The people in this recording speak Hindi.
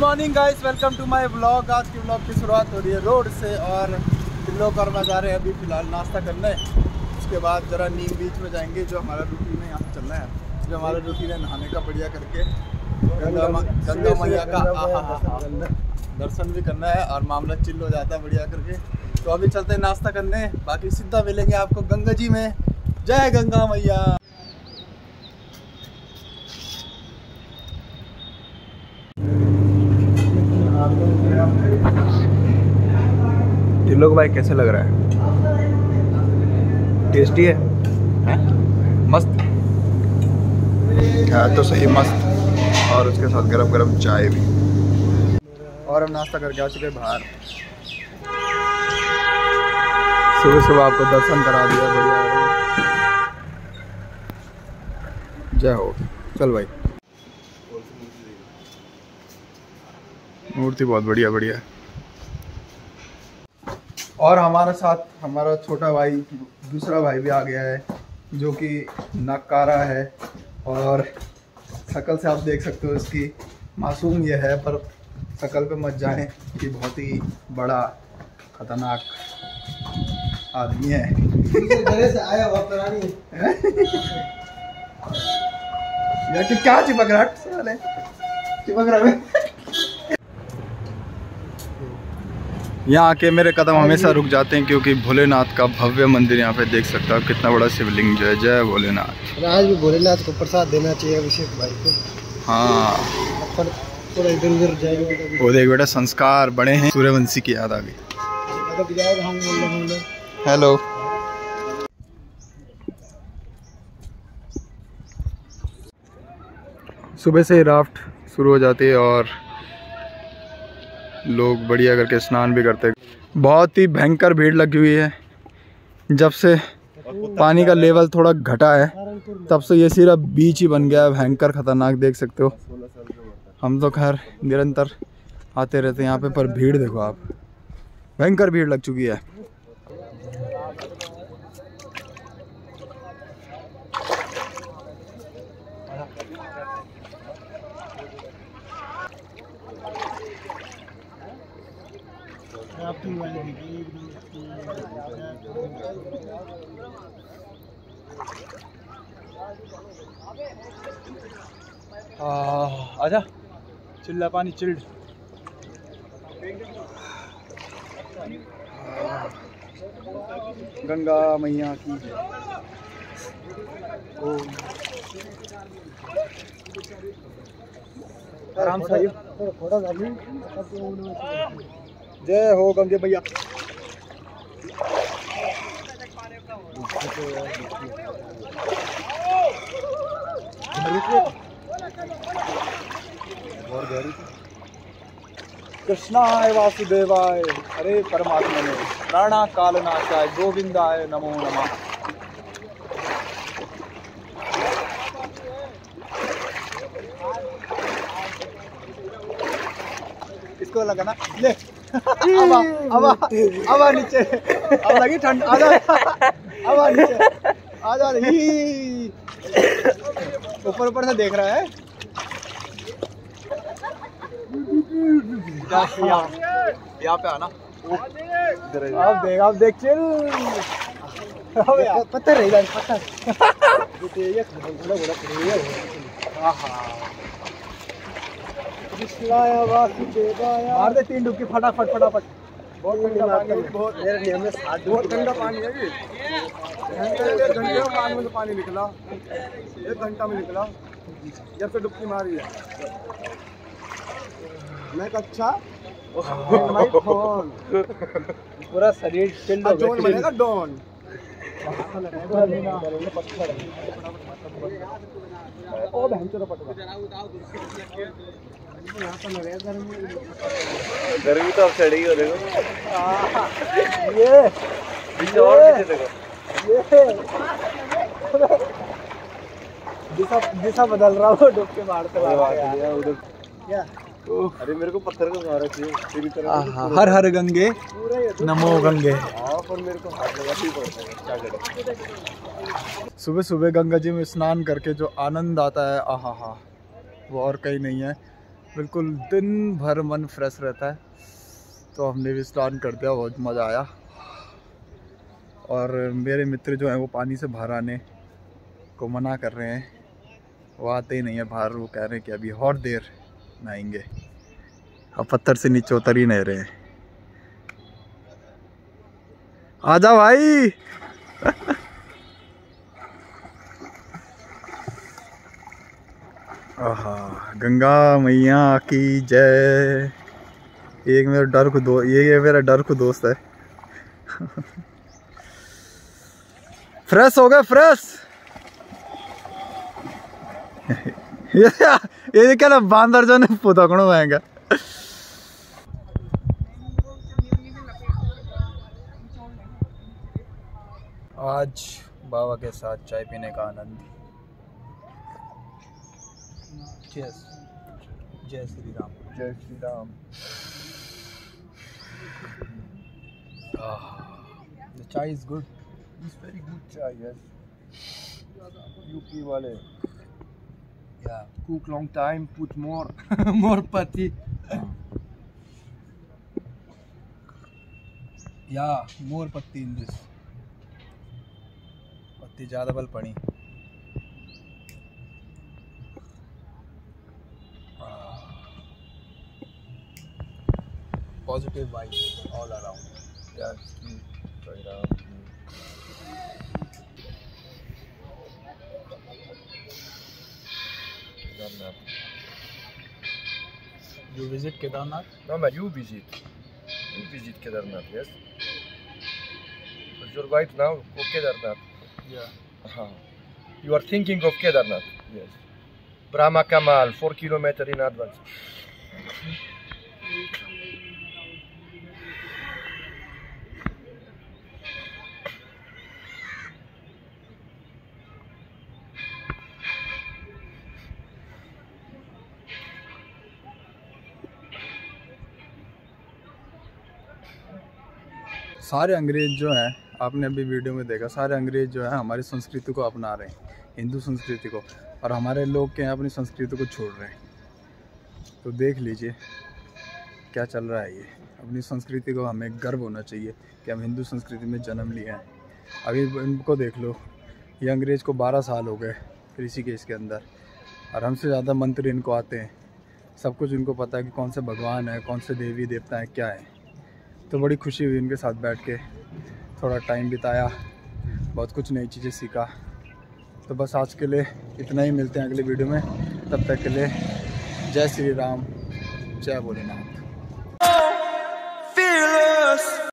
Morning guys welcome to my blog आज के ब्लॉग की शुरुआत हो रही है रोड से और लोग और मैं जा रहे हैं अभी फ़िलहाल नाश्ता करने। उसके बाद ज़रा नीम बीच में जाएँगे जो हमारा रूटीन है यहाँ चलना है। जो हमारा रूटीन है, नहाने का बढ़िया करके। गंगा मैया का दर्शन भी करना है और मामला चिल्ल हो जाता है बढ़िया करके। तो अभी चलते हैं नाश्ता करने। बाकी सीधा मिलेंगे आपको गंगा जी में। जय गंगा मैया। तिलोक भाई कैसे लग रहा है? टेस्टी है, हैं? मस्त। है तो सही मस्त। और उसके साथ गरम गरम चाय भी। और हम नाश्ता करके आ चुके हैं बाहर। सुबह सुबह आपको दर्शन करा दिया बढ़िया। जय हो। चल भाई। मूर्ति बहुत बढ़िया बढ़िया। है और हमारे साथ हमारा छोटा भाई दूसरा भाई भी आ गया है जो कि नकारा है। और शकल से आप देख सकते हो इसकी मासूम यह है पर शकल पे मत जाएँ कि बहुत ही बड़ा खतरनाक आदमी है। यार कि क्या चिपक रहा है? चिपक रहा यहाँ आके मेरे कदम हमेशा रुक जाते हैं क्योंकि भोलेनाथ का भव्य मंदिर यहाँ पे देख सकते हो कितना बड़ा शिवलिंग जो है जय भोलेनाथ। आज भी भोलेनाथ को प्रसाद देना चाहिए अभिषेक भाई को। हाँ। कभी वो देख बेटा संस्कार बड़े हैं सूर्यवंशी की याद आ गई। हेलो। सुबह से ही राफ्ट शुरू हो जाती है और लोग बढ़िया करके स्नान भी करते। बहुत ही भयंकर भीड़ लगी हुई है। जब से पानी का लेवल थोड़ा घटा है, तब से ये सिर्फ़ बीच ही बन गया है। भयंकर खतरनाक देख सकते हो। हम तो खैर निरंतर आते रहते हैं यहाँ पे, पर भीड़ देखो आप। भयंकर भीड़ लग चुकी है राफ्टिंग वाले देखिए एक दो तीन, चार, आजा चिल्ला पानी चिल्ड गंगा मैया की आराम से आइयो थोड़ा जय हो गंगे भैया। कृष्णाय वासुदेवाय, हरे परमात्मा ने प्राणा कालनाशाय, गोविंदाय नमो नमः। इसको लगा ना ले। अब अब अब नीचे अब लगी ठंड आ जा अब नीचे आ जा ऊपर ऊपर से देख रहा है यहाँ पे आना अब देख अब देख चिल पत्थर पत्थर ये कृष्णाय वासुदेवाय मार दे तीन डुबकी फटाफट फटाफट। बहुत ठंडा पानी है। बहुत मेरे नियम में साथ बहुत ठंडा पानी है ये। घंटे में कान में से पानी निकला। एक घंटा में निकला। जब से डुबकी मारी है। मैं अच्छा? पूरा शरीर चिल्ड हो डॉन बनेगा डॉन। ओ बहन चलो पटवा गर्मी तो अब चढ़ी हो देखो। ये पीछे और देखो। दिशा दिशा बदल रहा हो डुब के मारते मारते क्या? अरे मेरे को पत्थर का मारा चाहिए तेरी तरह हर हर गंगे ये नमो गंगे। हाँ पर मेरे को हाथ लगा पड़ता क्या करें? सुबह सुबह गंगा जी में स्नान करके जो आनंद आता है आहा हा। वो और कहीं नहीं है। बिल्कुल दिन भर मन फ्रेश रहता है। तो हमने भी स्नान कर दिया, बहुत मज़ा आया। और मेरे मित्र जो हैं वो पानी से बाहर आने को मना कर रहे हैं। वो आते ही नहीं है बाहर, वो कह रहे हैं कि अभी और देर नहाएँगे अब पत्थर से नीचे उतर ही नहीं रहे। हैं आजा भाई! आहा, गंगा मैया की जय। एक मेरा डर को दो, ये मेरा डर को दोस्त है। फ्रेश हो गए, फ्रेश। ये क्या ना, बांदर जो ने पुतकड़ो आएगा आज बाबा के साथ चाय पीने का आनंद। जय श्री राम। जय Shri Ram. The chai is good it's very good chai yes UP वाले। या cook long time put more more patti या मोर पत्ती इन दिस पत्ती ज़्यादा बल पड़ी। positive vibes all around. Yeah, it's You visit Kedarnath? No, man, you visit. You visit Kedarnath, yes? Because your wife now go Kedarnath. Yeah. Uh-huh. You are thinking of Kedarnath, yes. Brahma Kamal, 4 kilometers in advance. सारे अंग्रेज़ जो हैं, आपने अभी वीडियो में देखा, सारे अंग्रेज़ जो है हमारी संस्कृति को अपना रहे हैं, हिंदू संस्कृति को, और हमारे लोग क्या हैं, अपनी संस्कृति को छोड़ रहे हैं। तो देख लीजिए, क्या चल रहा है ये? अपनी संस्कृति को हमें गर्व होना चाहिए कि हम हिंदू संस्कृति में जन्म लिए हैं। अभी इनको देख लो, ये अंग्रेज़ को 12 साल हो गए ऋषिकेश के अंदर, और हमसे ज़्यादा मंत्री इनको आते हैं। सब कुछ इनको पता है कि कौन से भगवान है, कौन से देवी देवता हैं, क्या है। तो बड़ी खुशी हुई उनके साथ बैठ के। थोड़ा टाइम बिताया, बहुत कुछ नई चीज़ें सीखा। तो बस आज के लिए इतना ही, मिलते हैं अगले वीडियो में। तब तक के लिए जय श्री राम, जय भोलेनाथ।